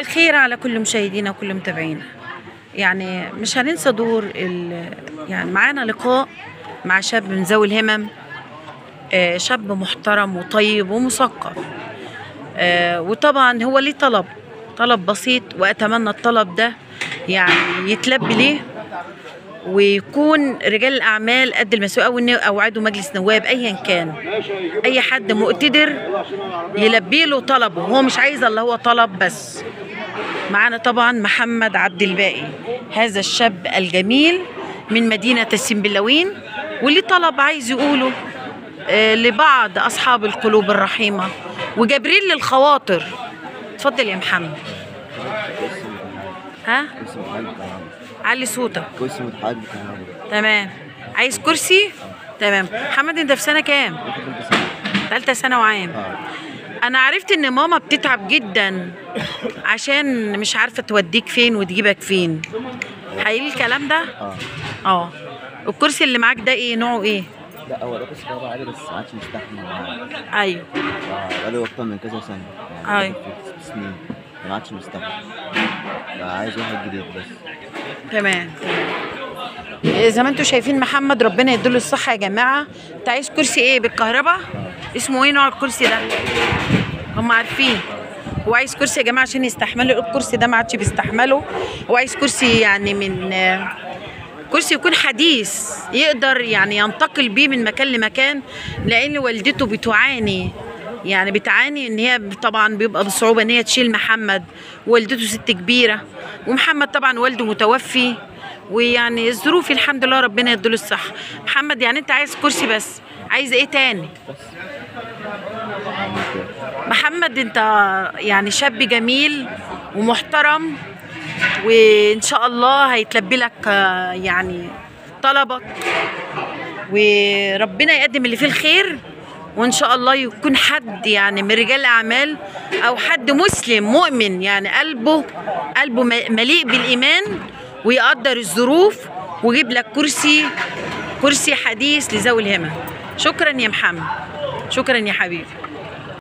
الخير على كل مشاهدينا وكل متابعينا. يعني مش هننسى دور. يعني معانا لقاء مع شاب من ذوي الهمم آه، شاب محترم وطيب ومثقف. آه، وطبعا هو ليه طلب طلب بسيط وأتمنى الطلب ده يعني يتلبي ليه ويكون رجال الأعمال قد المسؤولية أو إنه- أو عضو مجلس نواب ايا كان. أي حد مقتدر يلبي له طلبه. هو مش عايز الا هو طلب بس. معانا طبعا محمد عبد الباقي هذا الشاب الجميل من مدينة السنبلاوين واللي طلب عايز يقوله آه، لبعض أصحاب القلوب الرحيمة وجبريل للخواطر. اتفضل يا محمد. ها؟ علي صوتك. كرسي متحرك. تمام. عايز كرسي؟ تمام. محمد انت في سنة كام؟ ثالثة ثانوي عام. آه. أنا عرفت إن ماما بتتعب جدا عشان مش عارفة توديك فين وتجيبك فين. حقيقي الكلام ده؟ آه. آه. الكرسي اللي معاك ده إيه؟ نوعه إيه؟ لا هو ده كرسي كهرباء عادي بس ما عادش مستحمل. أيوه. آه، بقاله أكتر من كذا سنة. يعني ست سنين. ما عادش مستحمل. عايز واحد جديد بس. تمام. إيه، زي ما أنتم شايفين محمد ربنا يديله الصحة يا جماعة. انت عايز كرسي إيه؟ بالكهرباء؟ اسمه إيه نوع الكرسي ده؟ هم عارفين. هو عايز كرسي يا جماعة عشان يستحمله الكرسي ده ما عادش بيستحمله هو عايز كرسي يعني من كرسي يكون حديث يقدر يعني ينتقل بيه من مكان لمكان لأن والدته بتعاني. يعني بتعاني إن هي طبعا بيبقى بصعوبة إن هي تشيل محمد. والدته ست كبيرة ومحمد طبعا والده متوفي. ويعني الظروف الحمد لله ربنا يديله الصحة. محمد يعني أنت عايز كرسي بس عايز إيه تاني. محمد انت يعني شاب جميل ومحترم وإن شاء الله هيتلبي لك يعني طلبك وربنا يقدم اللي فيه الخير وإن شاء الله يكون حد يعني من رجال الأعمال أو حد مسلم مؤمن يعني قلبه قلبه مليء بالإيمان ويقدر الظروف ويجيب لك كرسي كرسي حديث لذوي الهمم شكرا يا محمد. شكرا يا حبيبي.